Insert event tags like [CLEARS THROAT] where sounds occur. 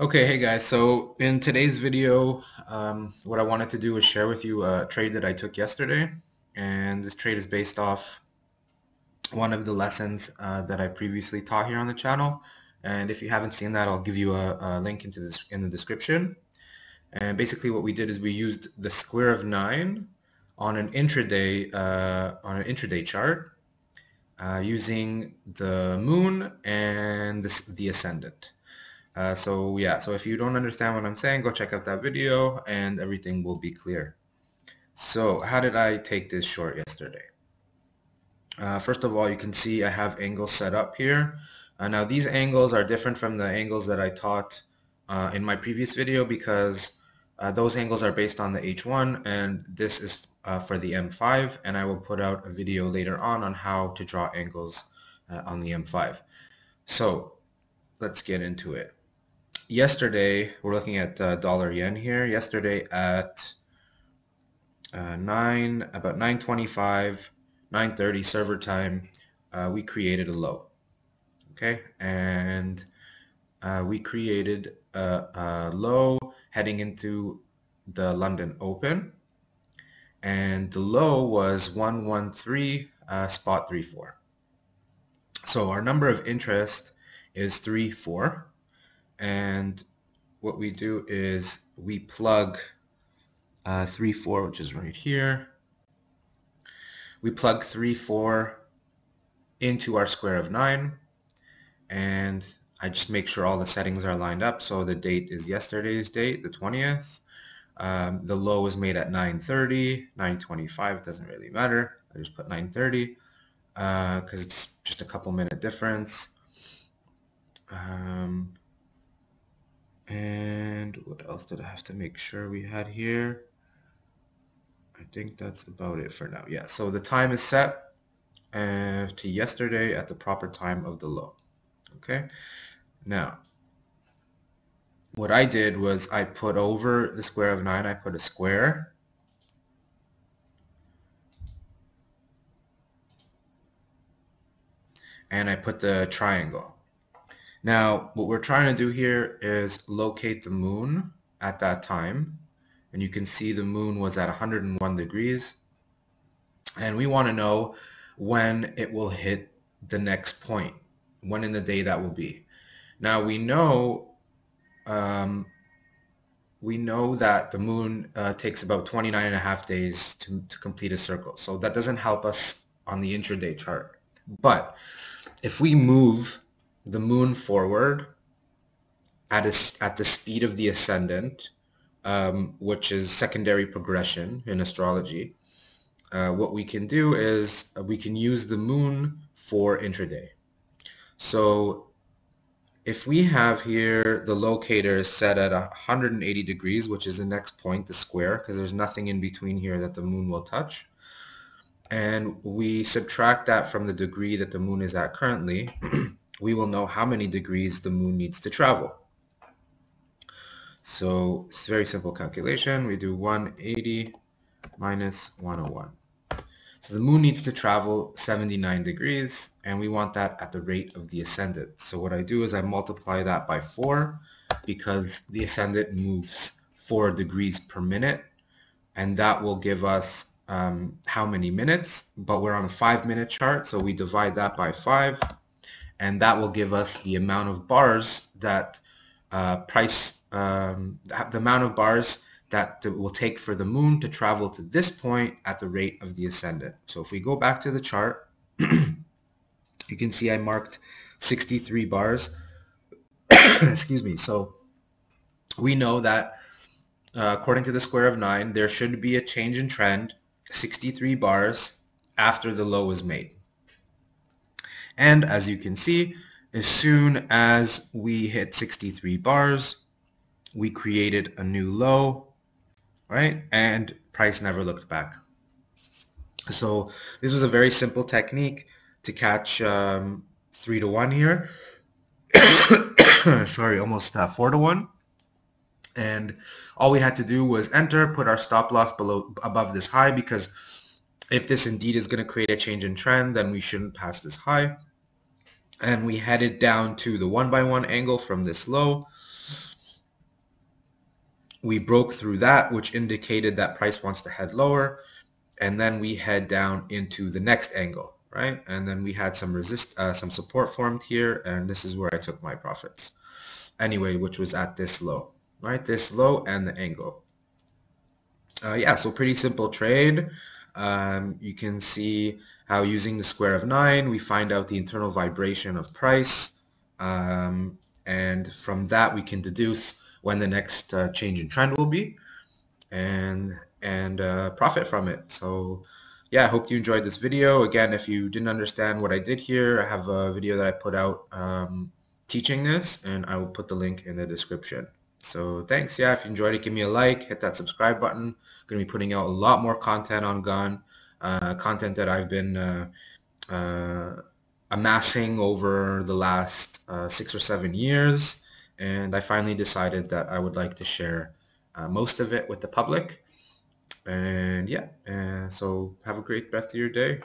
Okay, hey guys, so in today's video, um, what I wanted to do is share with you a trade that I took yesterday. And this trade is based off one of the lessons uh, that I previously taught here on the channel. And if you haven't seen that, I'll give you a, a link into this in the description. And basically what we did is we used the square of 9 on an intraday, uh, on an intraday chart uh, using the moon and this, the ascendant. Uh, so yeah, so if you don't understand what I'm saying, go check out that video and everything will be clear. So how did I take this short yesterday? Uh, first of all, you can see I have angles set up here. Uh, now these angles are different from the angles that I taught uh, in my previous video because uh, those angles are based on the H1 and this is for the M5 and I will put out a video later on on how to draw angles on the M5. So let's get into it yesterday, we're looking at uh, dollar yen here. Yesterday at uh, 9, about 9.25, 9.30 server time, uh, we created a low. Okay, and uh, we created a, a low heading into the London Open. And the low was 113 uh, spot 34. So our number of interest is 3, 4 and what we do is we plug uh, 3, 4, which is right here. We plug 3, 4 into our square of 9, and I just make sure all the settings are lined up. So the date is yesterday's date, the 20th. Um, the low was made at 9.30, 9.25, doesn't really matter. I just put 9.30 because uh, it's just a couple minute difference. Um, and what else did I have to make sure we had here? I think that's about it for now. Yeah, so the time is set uh, to yesterday at the proper time of the low. Okay, now what I did was I put over the square of 9, I put a square. And I put the triangle. Now, what we're trying to do here is locate the moon at that time. And you can see the moon was at 101 degrees. And we want to know when it will hit the next point, when in the day that will be. Now, we know um, we know that the moon uh, takes about 29 and a half days to, to complete a circle. So that doesn't help us on the intraday chart. But if we move the moon forward at, a, at the speed of the ascendant, um, which is secondary progression in astrology, uh, what we can do is uh, we can use the moon for intraday. So if we have here the locator is set at 180 degrees, which is the next point, the square, because there's nothing in between here that the moon will touch, and we subtract that from the degree that the moon is at currently, [CLEARS THROAT] we will know how many degrees the moon needs to travel. So it's a very simple calculation. We do 180 minus 101. So the moon needs to travel 79 degrees and we want that at the rate of the ascendant. So what I do is I multiply that by 4 because the ascendant moves 4 degrees per minute and that will give us um, how many minutes, but we're on a 5 minute chart so we divide that by 5 and that will give us the amount of bars that uh, price, um, the amount of bars that it will take for the moon to travel to this point at the rate of the ascendant. So if we go back to the chart, [CLEARS THROAT] you can see I marked 63 bars. [COUGHS] Excuse me. So we know that uh, according to the square of 9, there should be a change in trend, 63 bars after the low is made. And as you can see, as soon as we hit 63 bars, we created a new low, right? And price never looked back. So this was a very simple technique to catch um, 3 to 1 here. [COUGHS] Sorry, almost uh, 4 to 1. And all we had to do was enter, put our stop loss below above this high because if this indeed is going to create a change in trend, then we shouldn't pass this high and we headed down to the one by one angle from this low we broke through that, which indicated that price wants to head lower. And then we head down into the next angle, right? And then we had some resist, uh, some support formed here. And this is where I took my profits anyway, which was at this low, right? This low and the angle. Uh, yeah, so pretty simple trade. Um, you can see how using the square of 9, we find out the internal vibration of price. Um, and from that, we can deduce when the next uh, change in trend will be and and uh, profit from it. So yeah, I hope you enjoyed this video. Again, if you didn't understand what I did here, I have a video that I put out um, teaching this and I will put the link in the description. So thanks. Yeah, if you enjoyed it, give me a like, hit that subscribe button. I'm going to be putting out a lot more content on Gann, uh, content that I've been uh, uh, amassing over the last uh, six or seven years. And I finally decided that I would like to share uh, most of it with the public. And yeah, so have a great rest of your day.